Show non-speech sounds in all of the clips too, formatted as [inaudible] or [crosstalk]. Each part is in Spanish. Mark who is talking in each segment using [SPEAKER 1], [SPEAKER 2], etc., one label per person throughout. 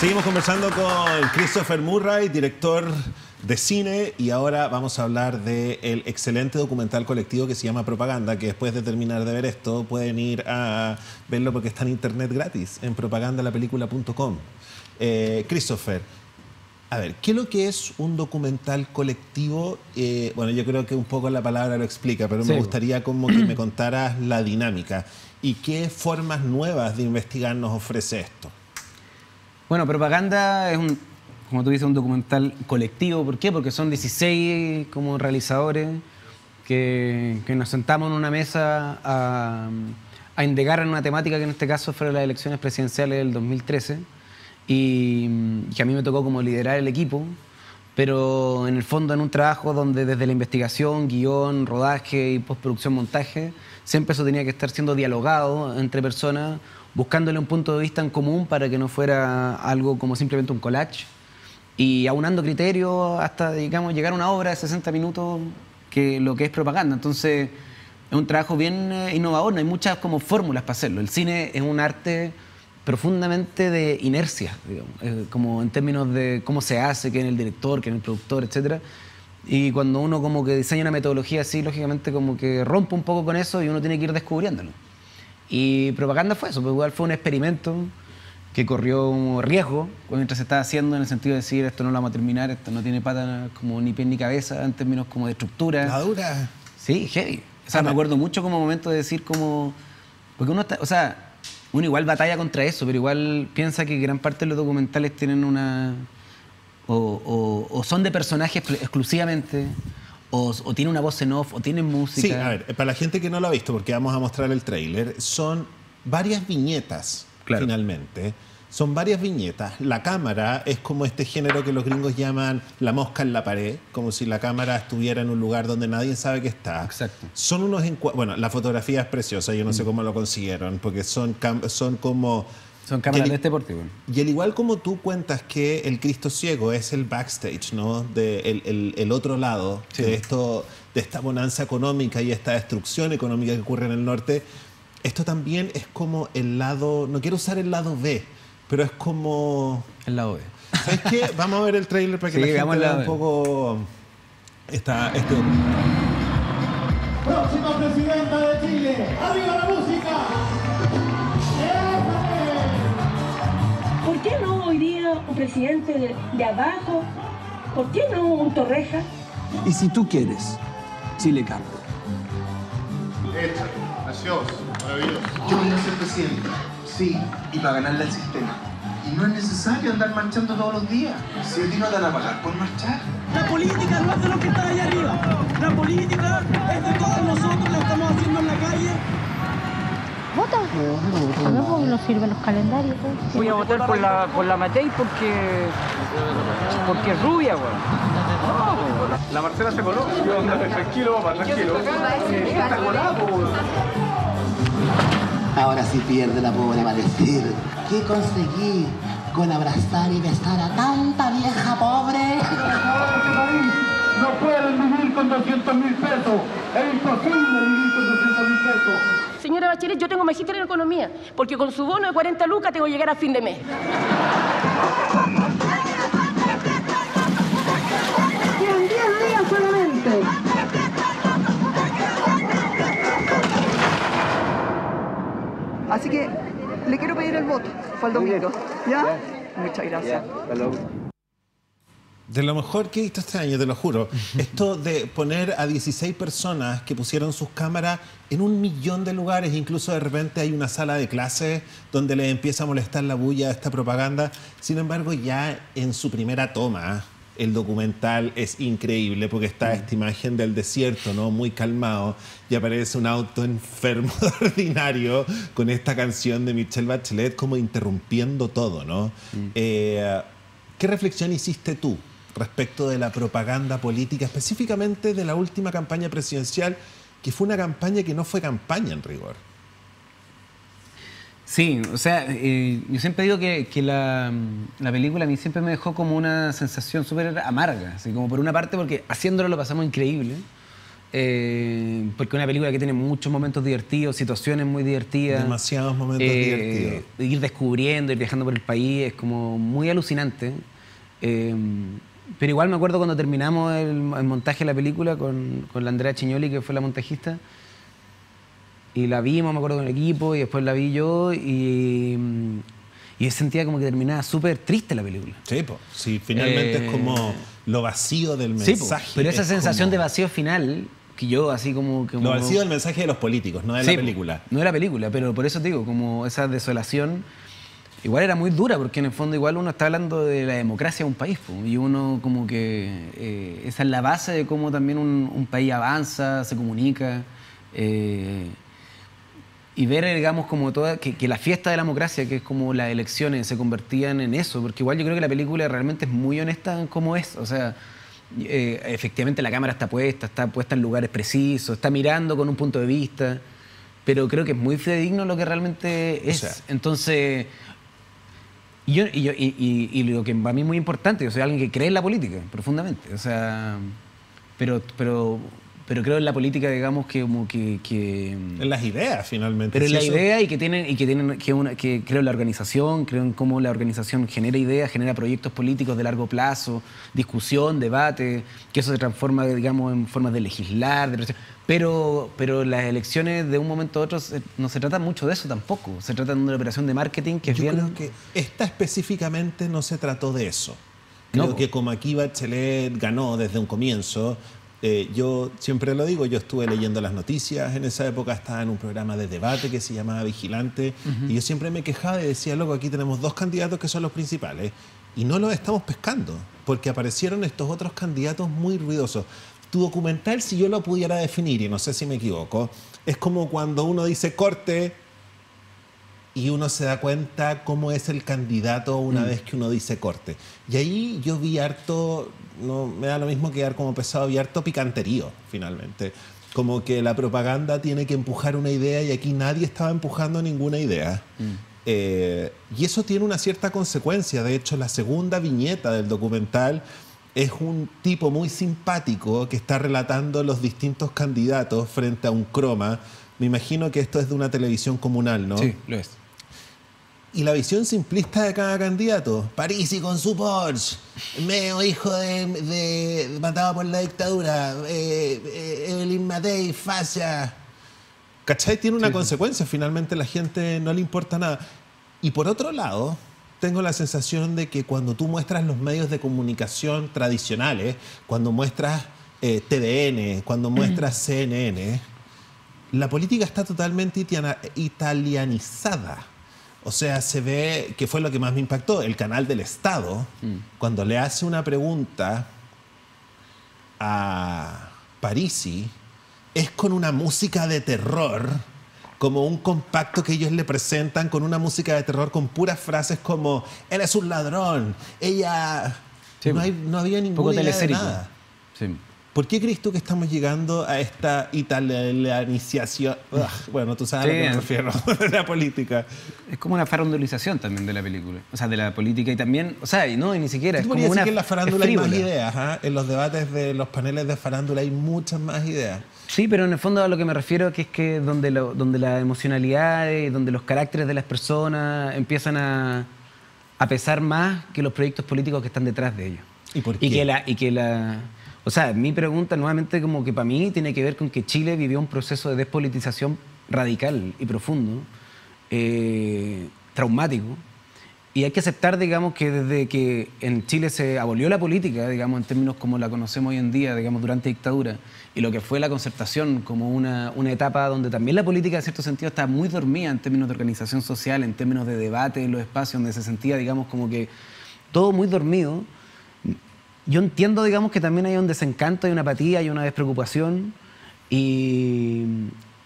[SPEAKER 1] Seguimos conversando con Christopher Murray, director de cine, y ahora vamos a hablar del excelente documental colectivo que se llama Propaganda, que después de terminar de ver esto pueden ir a verlo porque está en internet gratis, en propagandalapelícula.com. Eh, Christopher, a ver, ¿qué es lo que es un documental colectivo? Eh, bueno, yo creo que un poco la palabra lo explica, pero me gustaría como que me [clears throat] contaras la dinámica y qué formas nuevas de investigar nos ofrece esto.
[SPEAKER 2] Bueno, Propaganda es un, como tú dices, un documental colectivo. ¿Por qué? Porque son 16 como realizadores que, nos sentamos en una mesa a, a indagar en una temática que en este caso fueron las elecciones presidenciales del 2013 y que a mí me tocó como liderar el equipo, pero en el fondo en un trabajo donde desde la investigación, guion, rodaje y postproducción, montaje, siempre eso tenía que estar siendo dialogado entre personas buscándole un punto de vista en común para que no fuera algo como simplemente un collage y aunando criterios hasta, digamos, llegar a una obra de 60 minutos que lo que es propaganda. Entonces, es un trabajo bien eh, innovador, no hay muchas como fórmulas para hacerlo. El cine es un arte profundamente de inercia, digamos, como en términos de cómo se hace, quién es el director, quién es el productor, etc. Y cuando uno como que diseña una metodología así, lógicamente como que rompe un poco con eso y uno tiene que ir descubriéndolo. Y propaganda fue eso, pues igual fue un experimento que corrió un riesgo mientras se estaba haciendo en el sentido de decir esto no lo vamos a terminar, esto no tiene pata como ni pie ni cabeza en términos como de estructura.
[SPEAKER 1] La dura.
[SPEAKER 2] Sí, heavy. O sea, me acuerdo mucho como momento de decir como... Porque uno está, o sea, uno igual batalla contra eso, pero igual piensa que gran parte de los documentales tienen una... o son de personajes exclusivamente, o, tiene una voz en off, o tiene música.
[SPEAKER 1] Sí, a ver, para la gente que no lo ha visto, porque vamos a mostrar el tráiler, son varias viñetas, finalmente. Son varias viñetas. La cámara es como este género que los gringos llaman la mosca en la pared, como si la cámara estuviera en un lugar donde nadie sabe que está.
[SPEAKER 2] Exacto.
[SPEAKER 1] Son unos bueno, la fotografía es preciosa, yo no sé mm. cómo lo consiguieron, porque son, son como
[SPEAKER 2] son cámaras de este deportivo.
[SPEAKER 1] Y al igual como tú cuentas que el Cristo ciego es el backstage, ¿no? De el, otro lado de esto, de esta bonanza económica y esta destrucción económica que ocurre en el norte, esto también es como el lado, no quiero usar el lado B, pero es como
[SPEAKER 2] el lado B.
[SPEAKER 1] ¿Sabes qué? [laughs] Vamos a ver el trailer para que la gente vea un poco esta, este...
[SPEAKER 3] Próxima presidenta de Chile, arriba la
[SPEAKER 4] un presidente de, abajo? ¿Por qué no un Torreja?
[SPEAKER 5] Y si tú quieres, Chile cambia.
[SPEAKER 6] Hecha, gracias, maravilloso.
[SPEAKER 7] Yo voy a ser presidente, sí, y para ganarle al sistema. Y no es necesario andar marchando todos los días. Si a ti no te van a pagar por marchar.
[SPEAKER 8] La política no es de los que están allá arriba. La política es de todos nosotros, lo estamos haciendo en la calle
[SPEAKER 9] Porque no sirven los calendarios. Pues.
[SPEAKER 10] Voy a votar por la, por la Matei porque, porque es rubia, güey.
[SPEAKER 6] La Marcela se coló. Tranquilo, papá, tranquilo. Está colada,
[SPEAKER 11] Ahora sí pierde la pobre va a decir, ¿qué conseguí con abrazar y besar a tanta vieja pobre?
[SPEAKER 3] No pueden vivir con 200 mil pesos. Es imposible vivir con 200 mil pesos.
[SPEAKER 4] Señora Bachelet, yo tengo magíster en economía, porque con su bono de 40 lucas tengo que llegar a fin de mes.
[SPEAKER 3] En 10 días solamente.
[SPEAKER 12] Así que le quiero pedir el voto para el domingo. ¿Ya? Muchas gracias
[SPEAKER 1] de lo mejor que he visto este año, te lo juro. [laughs] Esto de poner a 16 personas que pusieron sus cámaras en un millón de lugares, incluso de repente hay una sala de clases donde les empieza a molestar la bulla de esta propaganda. Sin embargo, ya en su primera toma, el documental es increíble porque está esta imagen del desierto, ¿no? Muy calmado y aparece un auto enfermo ordinario con esta canción de Michelle Bachelet como interrumpiendo todo, ¿no? Eh, ¿Qué reflexión hiciste tú respecto de la propaganda política, específicamente de la última campaña presidencial, que fue una campaña que no fue campaña en rigor.
[SPEAKER 2] Sí, o sea, eh, yo siempre digo que, la, película a mí siempre me dejó como una sensación súper amarga, así como por una parte porque haciéndolo lo pasamos increíble, eh, porque es una película que tiene muchos momentos divertidos, situaciones muy divertidas.
[SPEAKER 1] Demasiados momentos
[SPEAKER 2] Eh,
[SPEAKER 1] divertidos.
[SPEAKER 2] Ir descubriendo, ir viajando por el país, es como muy alucinante. Pero igual me acuerdo cuando terminamos el, el montaje de la película con, con la Andrea Chiñoli, que fue la montajista, y la vimos, me acuerdo, con el equipo, y después la vi yo, y, y sentía como que terminaba súper triste la película.
[SPEAKER 1] Sí, po. Sí, finalmente
[SPEAKER 2] Eh,
[SPEAKER 1] es como lo vacío del
[SPEAKER 2] Sí,
[SPEAKER 1] mensaje.
[SPEAKER 2] pero esa
[SPEAKER 1] es
[SPEAKER 2] sensación
[SPEAKER 1] como-
[SPEAKER 2] de vacío final, que yo así como... como
[SPEAKER 1] Lo vacío del mensaje de los políticos, no de
[SPEAKER 2] Sí,
[SPEAKER 1] la película.
[SPEAKER 2] No de la película, pero por eso te digo, como esa desolación, igual era muy dura, porque en el fondo igual uno está hablando de la democracia de un país, po, y uno como que eh, esa es la base de cómo también un, un país avanza, se comunica. eh, y ver, digamos, como toda, que, que la fiesta de la democracia, que es como las elecciones, se convertían en eso, porque igual yo creo que la película realmente es muy honesta en cómo es, o sea, eh, efectivamente la cámara está puesta, está puesta en lugares precisos, está mirando con un punto de vista, pero creo que es muy fidedigno lo que realmente es.
[SPEAKER 1] sea.
[SPEAKER 2] Entonces, y, yo- y yo- y- y- lo que para mí es muy importante, yo soy alguien que cree en la política, profundamente, o sea, pero, pero, pero creo en la política, digamos, que como que... que
[SPEAKER 1] En las ideas, finalmente.
[SPEAKER 2] pero
[SPEAKER 1] Sí,
[SPEAKER 2] la
[SPEAKER 1] eso-
[SPEAKER 2] idea y que tienen y que tienen que, una- que creo en la organización, creo en cómo la organización genera ideas, genera proyectos políticos de largo plazo, discusión, debate, que eso se transforma, digamos, en formas de legislar, de. Pero, pero las elecciones de un momento a otro no se trata mucho de eso tampoco. Se trata de una operación de marketing que es
[SPEAKER 1] Yo
[SPEAKER 2] bien.
[SPEAKER 1] creo que esta específicamente no se trató de eso. Creo
[SPEAKER 2] No,
[SPEAKER 1] que como aquí Bachelet ganó desde un comienzo, eh, yo siempre lo digo, yo estuve leyendo las noticias, en esa época estaba en un programa de debate que se llamaba Vigilante, y yo siempre me quejaba y decía, loco, aquí tenemos dos candidatos que son los principales, y no los estamos pescando, porque aparecieron estos otros candidatos muy ruidosos. Tu documental, si yo lo pudiera definir, y no sé si me equivoco, es como cuando uno dice corte, y uno se da cuenta cómo es el candidato una
[SPEAKER 2] Mm.
[SPEAKER 1] vez que uno dice corte. Y ahí yo vi harto, no me da lo mismo quedar como pesado, vi harto picanterío, finalmente. Como que la propaganda tiene que empujar una idea y aquí nadie estaba empujando ninguna idea. Eh, y eso tiene una cierta consecuencia. De hecho, la segunda viñeta del documental es un tipo muy simpático que está relatando los distintos candidatos frente a un croma. Me imagino que esto es de una televisión comunal, ¿no?
[SPEAKER 2] Sí, lo es.
[SPEAKER 1] Y la visión simplista de cada candidato. Parisi con su Porsche. Meo, hijo de, de- matado por la dictadura. Eh, eh, Evelyn Matei, fascia. ¿Cachai? Tiene una consecuencia. Finalmente la gente no le importa nada. Y por otro lado, tengo la sensación de que cuando tú muestras los medios de comunicación tradicionales, cuando muestras eh, TVN, cuando muestras CNN, la política está totalmente italianizada. O sea, se ve, que fue lo que más me impactó, el canal del Estado, cuando le hace una pregunta a Parisi, es con una música de terror, como un compacto que ellos le presentan con una música de terror con puras frases como, él es un ladrón, ella...
[SPEAKER 2] Sí,
[SPEAKER 1] no, hay- no había
[SPEAKER 2] Un
[SPEAKER 1] ninguna
[SPEAKER 2] poco
[SPEAKER 1] idea de
[SPEAKER 2] telesérico.
[SPEAKER 1] nada.
[SPEAKER 2] Sí.
[SPEAKER 1] ¿Por qué crees tú que estamos llegando a esta italianización? Bueno, tú sabes a lo que me refiero, [laughs] de la política.
[SPEAKER 2] Es como una farandulización también de la película. O sea, de la política y también. O sea, y no, y ni siquiera. Es como
[SPEAKER 1] podrías
[SPEAKER 2] una.
[SPEAKER 1] decir que en la farándula hay más ideas, ¿ah? En los debates de los paneles de farándula hay muchas más ideas.
[SPEAKER 2] Sí, pero en el fondo a lo que me refiero que es que donde, lo- donde la emocionalidad y donde los caracteres de las personas empiezan a, a pesar más que los proyectos políticos que están detrás de ellos.
[SPEAKER 1] ¿Y por
[SPEAKER 2] Y
[SPEAKER 1] qué?
[SPEAKER 2] que la, y que la, o sea, mi pregunta nuevamente como que para mí tiene que ver con que Chile vivió un proceso de despolitización radical y profundo, eh, traumático. Y hay que aceptar, digamos, que desde que en Chile se abolió la política, digamos, en términos como la conocemos hoy en día, digamos, durante dictadura, y lo que fue la concertación como una, una etapa donde también la política, en cierto sentido, está muy dormida en términos de organización social, en términos de debate en los espacios, donde se sentía, digamos, como que todo muy dormido. Yo entiendo, digamos, que también hay un desencanto, hay una apatía, hay una despreocupación y,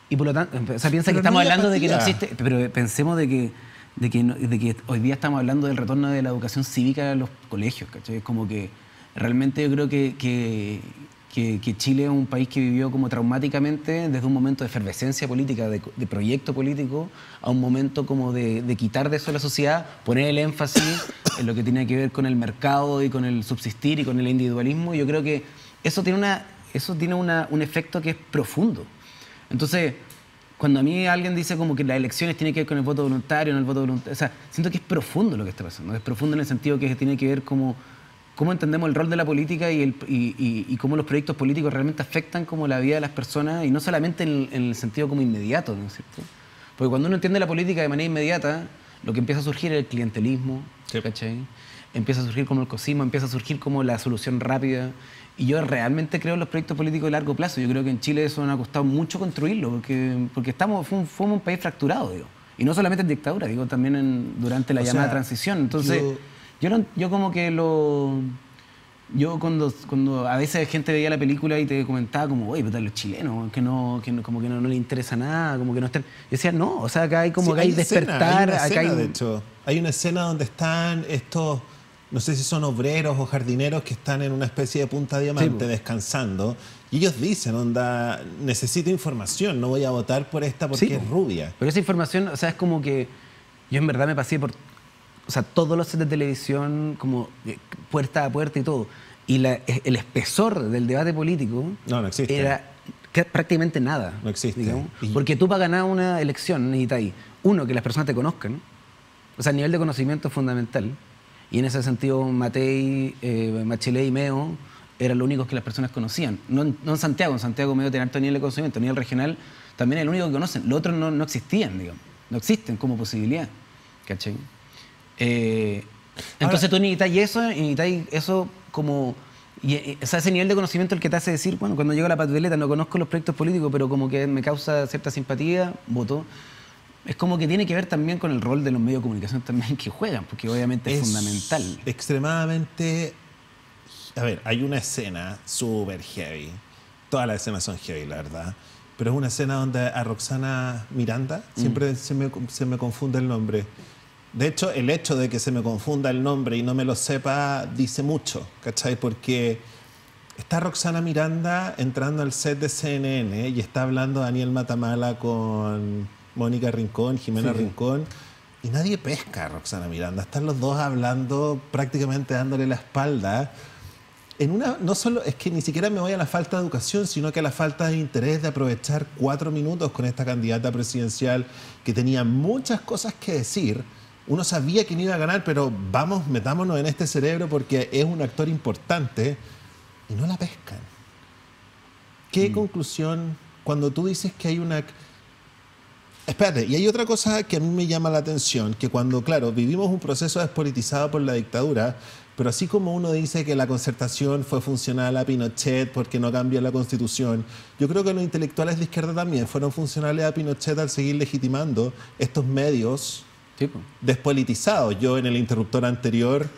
[SPEAKER 2] y por lo tanto, o sea, piensa
[SPEAKER 1] Pero
[SPEAKER 2] que estamos
[SPEAKER 1] no
[SPEAKER 2] hablando de que no existe, pero pensemos de que, de, que no- de que hoy día estamos hablando del retorno de la educación cívica a los colegios, ¿cachai? Es como que realmente yo creo que, que, que- que Chile es un país que vivió como traumáticamente desde un momento de efervescencia política, de, proyecto político, a un momento como de, quitar de eso la sociedad, poner el énfasis [coughs] en lo que tiene que ver con el mercado y con el subsistir y con el individualismo. Yo creo que eso tiene una... eso tiene una- un efecto que es profundo. Entonces, cuando a mí alguien dice como que las elecciones tienen que ver con el voto voluntario, no el voto voluntario, o sea, siento que es profundo lo que está pasando. Es profundo en el sentido que tiene que ver como cómo entendemos el rol de la política y, el- y- y- y cómo los proyectos políticos realmente afectan como la vida de las personas y no solamente en, en el sentido como inmediato, ¿no es cierto? Porque cuando uno entiende la política de manera inmediata, lo que empieza a surgir es el clientelismo, ¿cachai? Empieza a surgir como el cosismo, empieza a surgir como la solución rápida. Y yo realmente creo en los proyectos políticos de largo plazo. Yo creo que en Chile eso nos ha costado mucho construirlo, porque, porque estamos, fuimos un país fracturado, digo. Y no solamente en dictadura, digo, también en- durante la
[SPEAKER 1] O
[SPEAKER 2] llamada
[SPEAKER 1] sea,
[SPEAKER 2] transición. Entonces,
[SPEAKER 1] yo-
[SPEAKER 2] yo, no- yo como que lo... Yo cuando, cuando a veces gente veía la película y te comentaba como, oye, pero los chilenos, que no, que no- como que no, no les interesa nada, como que no están... Yo decía, no, o sea, acá hay como
[SPEAKER 1] Sí,
[SPEAKER 2] que hay,
[SPEAKER 1] escena,
[SPEAKER 2] despertar,
[SPEAKER 1] hay una
[SPEAKER 2] acá hay...
[SPEAKER 1] escena, de hecho. Hay una escena donde están estos, no sé si son obreros o jardineros que están en una especie de punta diamante descansando. Y ellos dicen, onda, necesito información, no voy a votar por esta porque
[SPEAKER 2] Sí,
[SPEAKER 1] es rubia.
[SPEAKER 2] Pero esa información, o sea, es como que yo en verdad me pasé por, o sea, todos los sets de televisión, como puerta a puerta y todo. Y la- el espesor del debate político
[SPEAKER 1] No, no existe.
[SPEAKER 2] era que prácticamente nada.
[SPEAKER 1] No existe.
[SPEAKER 2] digamos.
[SPEAKER 1] Y-
[SPEAKER 2] Porque tú para ganar una elección necesitas, ahí, uno, que las personas te conozcan. O sea, el nivel de conocimiento es fundamental. Y en ese sentido, Matei, eh, Bachelet y Meo eran los únicos que las personas conocían. No, no en Santiago, en Santiago Meo tiene alto nivel de conocimiento, a nivel regional también es el único que conocen. Los otros no, no existían, digamos. No existen como posibilidad. ¿Cachai? Eh, entonces tú necesitas y eso, y necesitas eso como... Y, o sea, ese nivel de conocimiento el que te hace decir, bueno, cuando llego a la papeleta no conozco los proyectos políticos, pero como que me causa cierta simpatía, voto. Es como que tiene que ver también con el rol de los medios de comunicación también que juegan, porque obviamente es, fundamental.
[SPEAKER 1] Extremadamente. A ver, hay una escena súper heavy. Todas las escenas son heavy, la verdad. Pero es una escena donde a Roxana Miranda siempre se, me, se me confunde el nombre. De hecho, el hecho de que se me confunda el nombre y no me lo sepa dice mucho, ¿cachai? Porque está Roxana Miranda entrando al set de CNN y está hablando Daniel Matamala con Mónica Rincón, Jimena
[SPEAKER 2] Sí.
[SPEAKER 1] Rincón, y nadie pesca a Roxana Miranda. Están los dos hablando, prácticamente dándole la espalda. En una, no solo es que ni siquiera me voy a la falta de educación, sino que a la falta de interés de aprovechar cuatro minutos con esta candidata presidencial que tenía muchas cosas que decir. Uno sabía quién iba a ganar, pero vamos, metámonos en este cerebro porque es un actor importante y no la pescan. ¿Qué conclusión cuando tú dices que hay una... Espérate, y hay otra cosa que a mí me llama la atención, que cuando, claro, vivimos un proceso despolitizado por la dictadura, pero así como uno dice que la concertación fue funcional a Pinochet porque no cambió la constitución, yo creo que los intelectuales de izquierda también fueron funcionales a Pinochet al seguir legitimando estos medios despolitizados. Yo en el interruptor anterior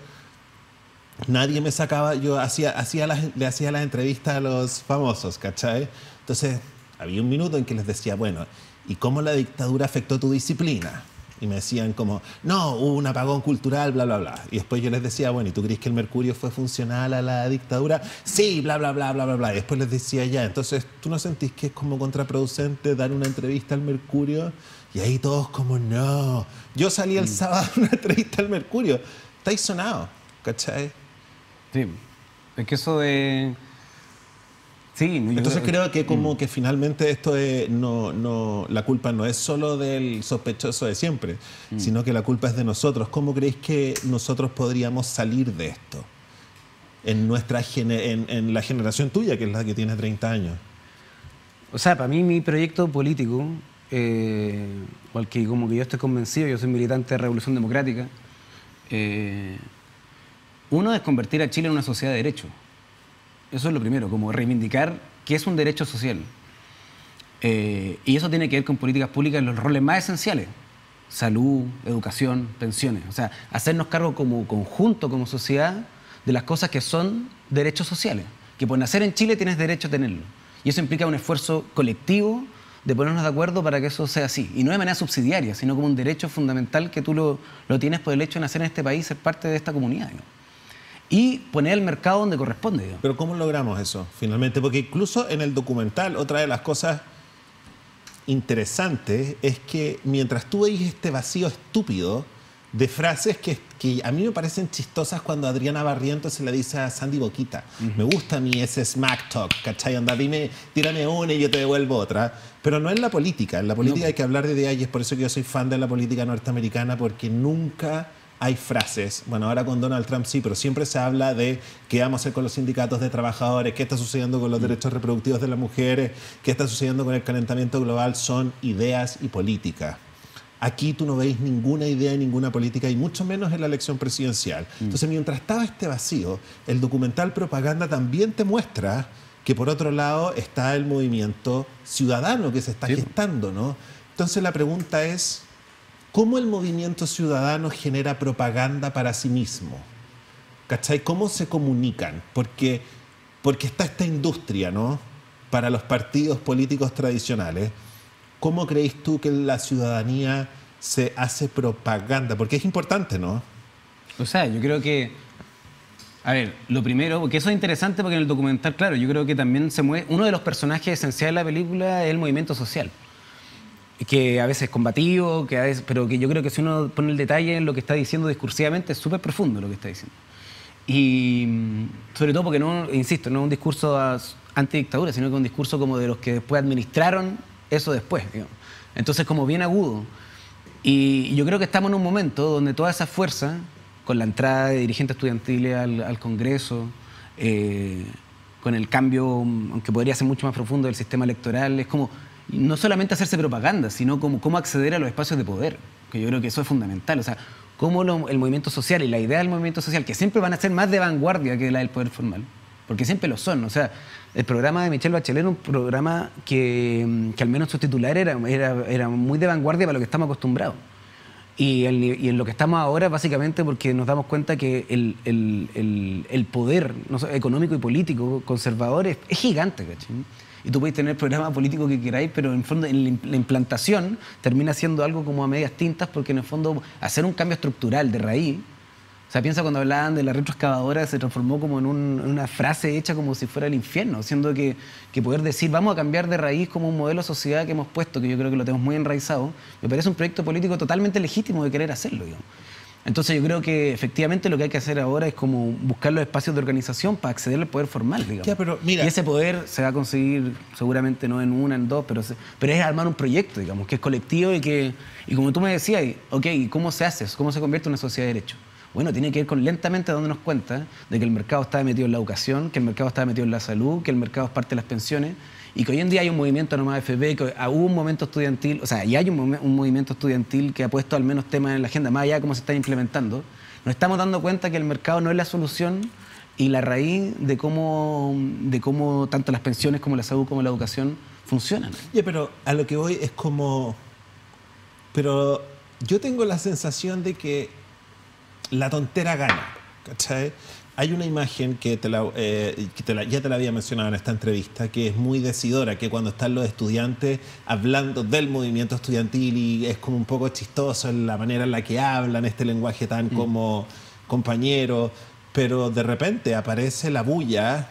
[SPEAKER 1] nadie me sacaba, yo hacía, hacía las- le hacía las entrevistas a los famosos, ¿cachai? Entonces, había un minuto en que les decía, bueno, ¿y cómo la dictadura afectó tu disciplina? Y me decían como, no, hubo un apagón cultural, bla, bla, bla. Y después yo les decía, bueno, ¿y tú crees que el mercurio fue funcional a la dictadura? Sí, bla, bla, bla, bla, bla, bla. Y después les decía, ya, entonces, ¿tú no sentís que es como contraproducente dar una entrevista al mercurio? Y ahí todos como, no. Yo salí el sábado a una [laughs] entrevista al mercurio. Estáis sonado, ¿cachai?
[SPEAKER 2] Sí. Es que eso de... Sí, yo
[SPEAKER 1] Entonces creo que como que finalmente esto es, no, no, la culpa no es solo del sospechoso de siempre,
[SPEAKER 2] Mm.
[SPEAKER 1] sino que la culpa es de nosotros. ¿Cómo creéis que nosotros podríamos salir de esto? En, nuestra en, en la generación tuya, que es la que tiene 30 años.
[SPEAKER 2] O sea, para mí mi proyecto político, eh, igual que como que yo estoy convencido, yo soy militante de Revolución Democrática, eh, uno es convertir a Chile en una sociedad de derecho. Eso es lo primero, como reivindicar que es un derecho social. Eh, y eso tiene que ver con políticas públicas en los roles más esenciales. Salud, educación, pensiones. O sea, hacernos cargo como conjunto, como sociedad, de las cosas que son derechos sociales. Que por nacer en Chile tienes derecho a tenerlo. Y eso implica un esfuerzo colectivo de ponernos de acuerdo para que eso sea así. Y no de manera subsidiaria, sino como un derecho fundamental que tú lo, lo tienes por el hecho de nacer en este país, ser parte de esta comunidad. digamos. Y poner el mercado donde corresponde. digamos.
[SPEAKER 1] Pero ¿cómo logramos eso finalmente? Porque incluso en el documental, otra de las cosas interesantes es que mientras tú veis este vacío estúpido de frases que, que a mí me parecen chistosas cuando Adriana Barrientos se le dice a Sandy Boquita. Me gusta a mí ese smack talk, ¿cachai? Anda, dime, tírame una y yo te devuelvo otra. Pero no en la política. En la política hay que hablar de ideas y es por eso que yo soy fan de la política norteamericana porque nunca hay frases, bueno, ahora con Donald Trump sí, pero siempre se habla de qué vamos a hacer con los sindicatos de trabajadores, qué está sucediendo con los derechos reproductivos de las mujeres, qué está sucediendo con el calentamiento global, son ideas y política. Aquí tú no veis ninguna idea y ninguna política, y mucho menos en la elección presidencial. Entonces, mientras estaba este vacío, el documental Propaganda también te muestra que por otro lado está el movimiento ciudadano que se está gestando, ¿no? Entonces la pregunta es, ¿cómo el movimiento ciudadano genera propaganda para sí mismo? ¿Cachai? ¿Cómo se comunican? Porque, porque está esta industria, ¿no? Para los partidos políticos tradicionales. ¿Cómo creéis tú que la ciudadanía se hace propaganda? Porque es importante, ¿no?
[SPEAKER 2] O sea, yo creo que. A ver, lo primero, porque eso es interesante porque en el documental, claro, yo creo que también se mueve. Uno de los personajes esenciales de la película es el movimiento social. Que a veces es combativo, que a veces, pero que yo creo que si uno pone el detalle en lo que está diciendo discursivamente, es súper profundo lo que está diciendo. Y mm, sobre todo porque no, insisto, no es un discurso antidictadura, sino que es un discurso como de los que después administraron eso después. digamos. Entonces, como bien agudo. Y yo creo que estamos en un momento donde toda esa fuerza, con la entrada de dirigentes estudiantiles al, al Congreso, eh, con el cambio, mm, aunque podría ser mucho más profundo del sistema electoral, es como no solamente hacerse propaganda, sino como cómo acceder a los espacios de poder, que yo creo que eso es fundamental. O sea, cómo el movimiento social y la idea del movimiento social, que siempre van a ser más de vanguardia que la del poder formal, porque siempre lo son. O sea, el programa de Michelle Bachelet era un programa que, que al menos su titular era, era, era muy de vanguardia para lo que estamos acostumbrados. Y, en lo que estamos ahora, básicamente, porque nos damos cuenta que el, el- el- poder económico y político conservador es, es gigante, ¿cachai? Y tú puedes tener el programa político que queráis, pero en el fondo en la im- la implantación termina siendo algo como a medias tintas, porque en el fondo hacer un cambio estructural de raíz. O sea, piensa cuando hablaban de la retroexcavadora, se transformó como en, un- en una frase hecha como si fuera el infierno, siendo que, que poder decir vamos a cambiar de raíz como un modelo de sociedad que hemos puesto, que yo creo que lo tenemos muy enraizado, me parece un proyecto político totalmente legítimo de querer hacerlo. digamos. Entonces yo creo que efectivamente lo que hay que hacer ahora es como buscar los espacios de organización para acceder al poder formal, digamos.
[SPEAKER 1] Ya, pero mira-
[SPEAKER 2] Y ese poder se va a conseguir seguramente no en una, en dos, pero, se- pero es armar un proyecto, digamos, que es colectivo y que, y como tú me decías, ok, ¿y ¿cómo se hace? eso? ¿Cómo se convierte en una sociedad de derecho? Bueno, tiene que ir con lentamente dándonos cuenta de que el mercado está metido en la educación, que el mercado está metido en la salud, que el mercado es parte de las pensiones y que hoy en día hay un movimiento nomás FP, que hubo un momento estudiantil, o sea, y hay un movimiento estudiantil que ha puesto al menos temas en la agenda, más allá de cómo se están implementando. Nos estamos dando cuenta que el mercado no es la solución y la raíz de cómo, de cómo tanto las pensiones como la salud como la educación funcionan.
[SPEAKER 1] Ya, pero a lo que voy es como... Pero yo tengo la sensación de que la tontera gana, ¿cachai? Hay una imagen que, te la- eh, que te la- ya te la había mencionado en esta entrevista, que es muy decidora, que cuando están los estudiantes hablando del movimiento estudiantil y es como un poco chistoso en la manera en la que hablan, este lenguaje tan como compañero, pero de repente aparece la bulla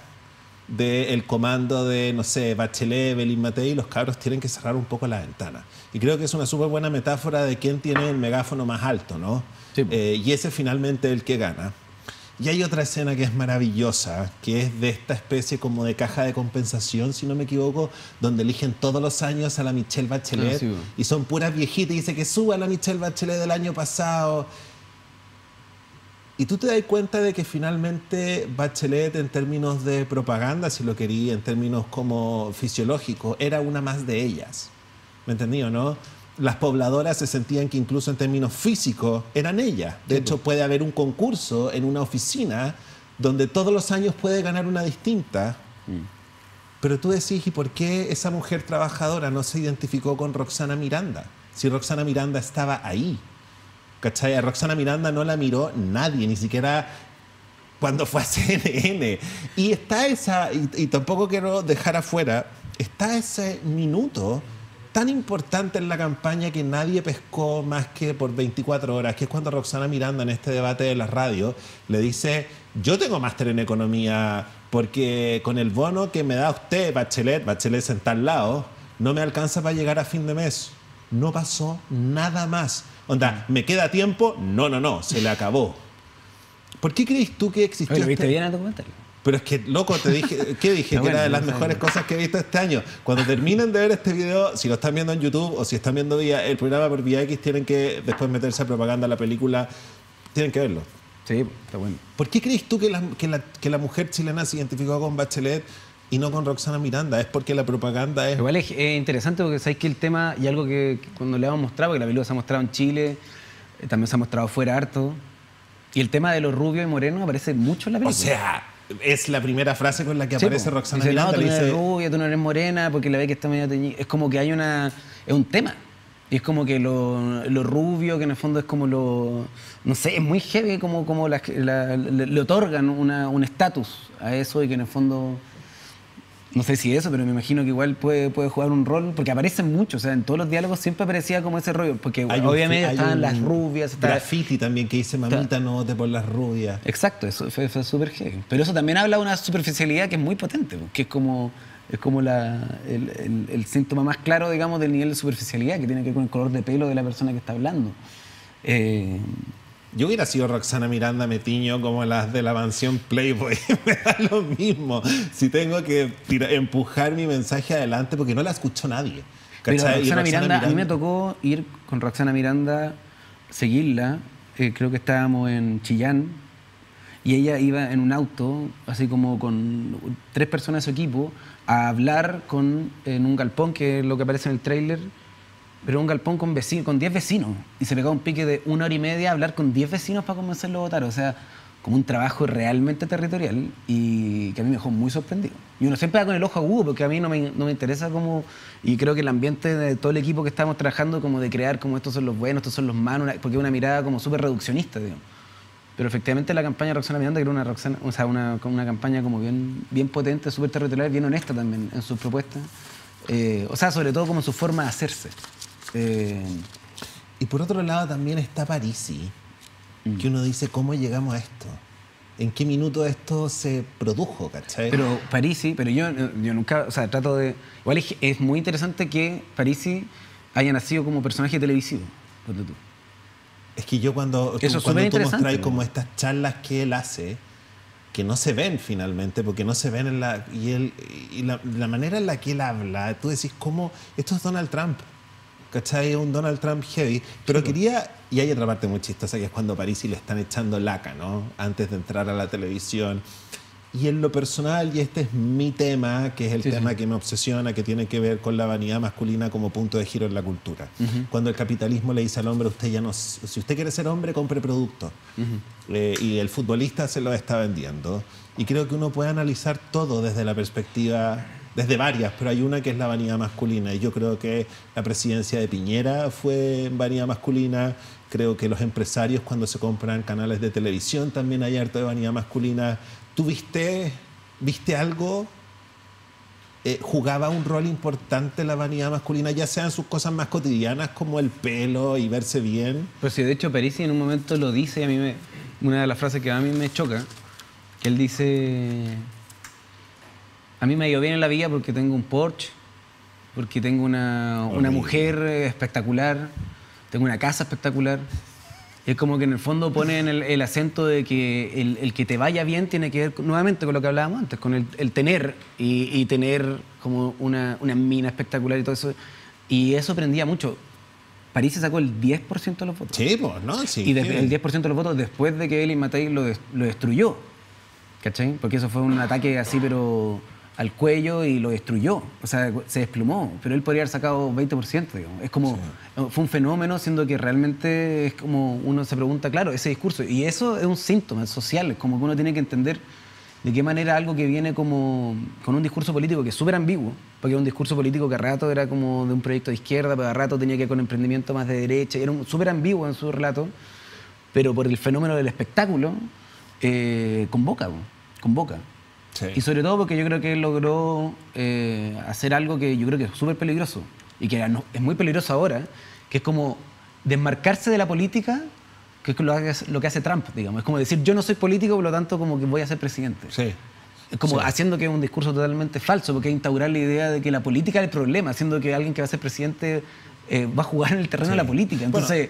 [SPEAKER 1] del comando de, no sé, Bachelet, Belín Matei, y los cabros tienen que cerrar un poco la ventana. Y creo que es una súper buena metáfora de quién tiene el megáfono más alto, ¿no? Eh, y ese finalmente es el que gana. Y hay otra escena que es maravillosa, que es de esta especie como de caja de compensación, si no me equivoco, donde eligen todos los años a la Michelle Bachelet
[SPEAKER 2] Ah, sí,
[SPEAKER 1] y son puras viejitas y dice que suba la Michelle Bachelet del año pasado. Y tú te das cuenta de que finalmente Bachelet en términos de propaganda, si lo quería, en términos como fisiológicos, era una más de ellas. ¿Me entendí o no? Las pobladoras se sentían que incluso en términos físicos eran ellas. De hecho, puede haber un concurso en una oficina donde todos los años puede ganar una distinta. Pero tú decís, ¿y por qué esa mujer trabajadora no se identificó con Roxana Miranda? Si Roxana Miranda estaba ahí. ¿Cachai? A Roxana Miranda no la miró nadie, ni siquiera cuando fue a [laughs] CNN. Y está esa, y, y tampoco quiero dejar afuera, está ese minuto tan importante en la campaña que nadie pescó más que por 24 horas, que es cuando Roxana Miranda en este debate de la radio le dice, yo tengo máster en economía porque con el bono que me da usted, Bachelet, Bachelet sentada al lado, no me alcanza para llegar a fin de mes. No pasó nada más. Onda, ¿me queda tiempo? No, no, no, se le acabó. ¿Por qué crees tú que existió
[SPEAKER 2] ¿Lo viste
[SPEAKER 1] este-
[SPEAKER 2] bien el documental?
[SPEAKER 1] Pero es que, loco, te dije, [laughs] ¿qué dije?
[SPEAKER 2] Está
[SPEAKER 1] que era de
[SPEAKER 2] bueno,
[SPEAKER 1] las
[SPEAKER 2] está
[SPEAKER 1] mejores
[SPEAKER 2] bien.
[SPEAKER 1] cosas que he visto este año. Cuando terminen de ver este video, si lo están viendo en YouTube o si están viendo vía el programa por vía X, tienen que después meterse a propaganda la película. Tienen que verlo.
[SPEAKER 2] Sí, está bueno.
[SPEAKER 1] ¿Por qué crees tú que la, que la, que la mujer chilena se identificó con Bachelet y no con Roxana Miranda? ¿Es porque la propaganda es...
[SPEAKER 2] Igual es, es interesante porque sabéis que el tema, y algo que, que cuando le hemos mostrado, porque la película se ha mostrado en Chile, eh, también se ha mostrado fuera harto, y el tema de los rubios y morenos aparece mucho en la
[SPEAKER 1] O
[SPEAKER 2] película.
[SPEAKER 1] sea, es la primera frase con la que
[SPEAKER 2] Sí,
[SPEAKER 1] aparece
[SPEAKER 2] po.
[SPEAKER 1] Roxana
[SPEAKER 2] Dice,
[SPEAKER 1] Miranda.
[SPEAKER 2] No, tú no eres rubia, tú no eres morena, porque la ve que está medio teñida. Es como que hay una. Es un tema. Y es como que lo, lo rubio, que en el fondo es como lo. No sé, es muy heavy como, como la- la- le, le otorgan una- un estatus a eso y que en el fondo. No sé si eso, pero me imagino que igual puede, puede jugar un rol, porque aparecen mucho, o sea, en todos los diálogos siempre aparecía como ese rollo, porque
[SPEAKER 1] un-
[SPEAKER 2] obviamente estaban las rubias, está-
[SPEAKER 1] Graffiti también que dice, mamita, no vote por las rubias.
[SPEAKER 2] Exacto, eso fue, fue súper heavy. Pero eso también habla de una superficialidad que es muy potente, que es como, es como la- el, el- el síntoma más claro, digamos, del nivel de superficialidad que tiene que ver con el color de pelo de la persona que está hablando. Eh,
[SPEAKER 1] Yo hubiera sido Roxana Miranda Metiño como las de la mansión Playboy. [laughs] Me da lo mismo. Si tengo que tira- empujar mi mensaje adelante porque no la escuchó nadie.
[SPEAKER 2] a mí me tocó ir con Roxana Miranda, seguirla, eh, creo que estábamos en Chillán, y ella iba en un auto, así como con tres personas de su equipo, a hablar con, en un galpón, que es lo que aparece en el tráiler, pero un galpón con vecinos, con 10 vecinos. Y se pegaba un pique de una hora y media a hablar con 10 vecinos para convencerlos a votar. O sea, como un trabajo realmente territorial y que a mí me dejó muy sorprendido. Y uno siempre va con el ojo agudo porque a mí no me, no me interesa como... Y creo que el ambiente de todo el equipo que estamos trabajando como de crear como estos son los buenos, estos son los malos, porque es una mirada como súper reduccionista, digamos. Pero efectivamente la campaña de Roxana Miranda, que era una, Roxana- o sea, una, una campaña como bien, bien potente, súper territorial, bien honesta también en sus propuestas. Eh, o sea, sobre todo como en su forma de hacerse. Eh,
[SPEAKER 1] Y por otro lado también está Parisi,
[SPEAKER 2] Mm.
[SPEAKER 1] que uno dice, ¿cómo llegamos a esto? ¿En qué minuto esto se produjo, cachai?
[SPEAKER 2] pero Parisi, pero yo, yo nunca, o sea, trato de... Igual es, es muy interesante que Parisi haya nacido como personaje televisivo. tú.
[SPEAKER 1] Es que yo cuando, tú-
[SPEAKER 2] Eso es
[SPEAKER 1] cuando tú
[SPEAKER 2] ¿no?
[SPEAKER 1] como estas charlas que él hace, que no se ven finalmente, porque no se ven en la... Y, él, y la, la manera en la que él habla, tú decís, ¿cómo? Esto es Donald Trump. ¿Cachai? Un Donald Trump heavy. Pero quería... Y hay otra parte muy chistosa, que es cuando Parisi le están echando laca, ¿no? Antes de entrar a la televisión. Y en lo personal, y este es mi tema, que es el
[SPEAKER 2] Sí,
[SPEAKER 1] tema
[SPEAKER 2] sí.
[SPEAKER 1] que me obsesiona, que tiene que ver con la vanidad masculina como punto de giro en la cultura.
[SPEAKER 2] Ujú.
[SPEAKER 1] Cuando el capitalismo le dice al hombre, usted ya no, si usted quiere ser hombre, compre productos. Eh, y el futbolista se lo está vendiendo. Y creo que uno puede analizar todo desde la perspectiva, desde varias, pero hay una que es la vanidad masculina. Y yo creo que la presidencia de Piñera fue vanidad masculina. Creo que los empresarios cuando se compran canales de televisión también hay harto de vanidad masculina. ¿Tú viste, viste algo? Eh, ¿Jugaba un rol importante la vanidad masculina, ya sean sus cosas más cotidianas como el pelo y verse bien?
[SPEAKER 2] Pues sí, de hecho Parisi en un momento lo dice y a mí me, una de las frases que a mí me choca, que él dice, a mí me ha ido bien en la vida porque tengo un Porsche, porque tengo una, una mujer espectacular, tengo una casa espectacular. Y es como que en el fondo pone en el, el acento de que el, el que te vaya bien tiene que ver nuevamente con lo que hablábamos antes, con el, el tener y, y tener como una, una mina espectacular y todo eso. Y eso prendía mucho. París se sacó el 10% de los votos.
[SPEAKER 1] Sí, pues, ¿no? Sí.
[SPEAKER 2] y de-
[SPEAKER 1] sí.
[SPEAKER 2] el 10% de los votos después de que él y Matei lo, des- lo destruyó. ¿Cachai? Porque eso fue un ataque así, pero al cuello y lo destruyó. O sea, se desplumó. Pero él podría haber sacado 20%, digamos. Es como, fue un fenómeno, siendo que realmente es como uno se pregunta, claro, ese discurso. Y eso es un síntoma social, es como que uno tiene que entender de qué manera algo que viene como con un discurso político que es súper ambiguo, porque era un discurso político que a rato era como de un proyecto de izquierda, pero a rato tenía que ver con emprendimiento más de derecha, era súper ambiguo en su relato, pero por el fenómeno del espectáculo, eh, convoca, convoca.
[SPEAKER 1] Sí.
[SPEAKER 2] Y sobre todo porque yo creo que él logró eh, hacer algo que yo creo que es súper peligroso y que es muy peligroso ahora, que es como desmarcarse de la política, que es lo que hace, lo que hace Trump, digamos. Es como decir, yo no soy político, por lo tanto como que voy a ser presidente.
[SPEAKER 1] Sí.
[SPEAKER 2] Es como
[SPEAKER 1] Sí.
[SPEAKER 2] haciendo que es un discurso totalmente falso, porque instaurar la idea de que la política es el problema, haciendo que alguien que va a ser presidente eh, va a jugar en el terreno
[SPEAKER 1] Sí.
[SPEAKER 2] de la política. Entonces,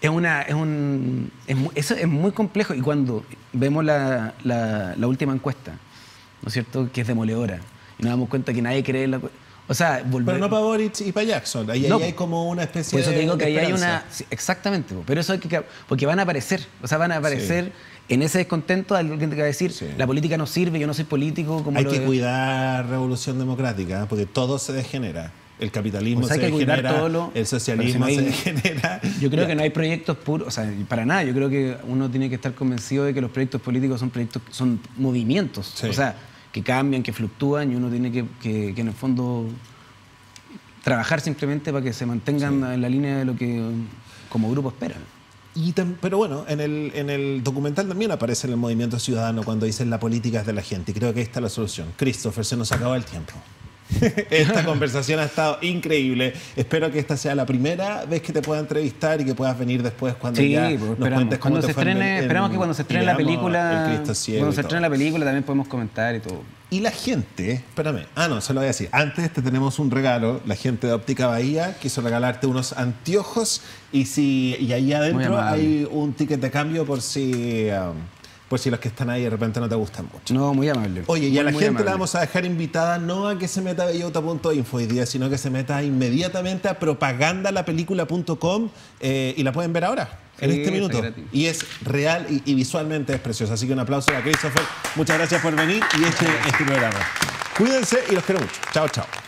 [SPEAKER 2] es una es un es, eso es muy complejo y cuando vemos la, la- la última encuesta no es cierto que es demoledora. Y nos damos cuenta que nadie cree en la o sea volver
[SPEAKER 1] Pero no para Boric y para Jackson. Ahí, ahí hay como una especie
[SPEAKER 2] por eso te digo que ahí hay una sí, exactamente pero eso hay que porque van a aparecer. O sea van a aparecer en ese descontento alguien que va a decir la política no sirve yo no soy político como
[SPEAKER 1] Hay
[SPEAKER 2] lo
[SPEAKER 1] que
[SPEAKER 2] de-
[SPEAKER 1] cuidar revolución democrática, ¿eh? porque todo se degenera. El capitalismo
[SPEAKER 2] O sea, hay
[SPEAKER 1] se
[SPEAKER 2] cuidar
[SPEAKER 1] degenera,
[SPEAKER 2] todo lo-
[SPEAKER 1] el socialismo
[SPEAKER 2] pero si no
[SPEAKER 1] se degenera.
[SPEAKER 2] Yo creo que no hay proyectos puros, o sea, para nada. Yo creo que uno tiene que estar convencido de que los proyectos políticos son proyectos, son movimientos, o sea, que cambian, que fluctúan y uno tiene que, que- que en el fondo trabajar simplemente para que se mantengan en la línea de lo que como grupo esperan.
[SPEAKER 1] Y tam- pero bueno, en el, en el documental también aparece el movimiento ciudadano cuando dicen la política es de la gente. Y creo que ahí está la solución. Christopher, se nos acaba el tiempo. [laughs] Esta conversación ha estado increíble. Espero que esta sea la primera vez que te pueda entrevistar y que puedas venir después cuando
[SPEAKER 2] Sí,
[SPEAKER 1] ya
[SPEAKER 2] pues,
[SPEAKER 1] nos cuentes cómo
[SPEAKER 2] Cuando
[SPEAKER 1] te
[SPEAKER 2] se
[SPEAKER 1] fue en-
[SPEAKER 2] estrene,
[SPEAKER 1] en-
[SPEAKER 2] esperamos que cuando se estrene la película, cuando se estrene la película también podemos comentar y todo.
[SPEAKER 1] Y la gente, espérame, ah no, se lo voy a decir. Antes te tenemos un regalo, la gente de Óptica Bahía quiso regalarte unos anteojos y si y ahí adentro hay un ticket de cambio por si um, por si los que están ahí de repente no te gustan mucho.
[SPEAKER 2] No, muy amable.
[SPEAKER 1] Oye, y a la gente
[SPEAKER 2] amable.
[SPEAKER 1] la vamos a dejar invitada no a que se meta a bellota.info hoy día, sino que se meta inmediatamente a propagandalapelícula.com eh, y la pueden ver ahora, en este minuto. Y es real y, y visualmente es preciosa. Así que un aplauso a Christopher. Muchas gracias por venir y este, este programa. Cuídense y los quiero mucho. Chao, chao.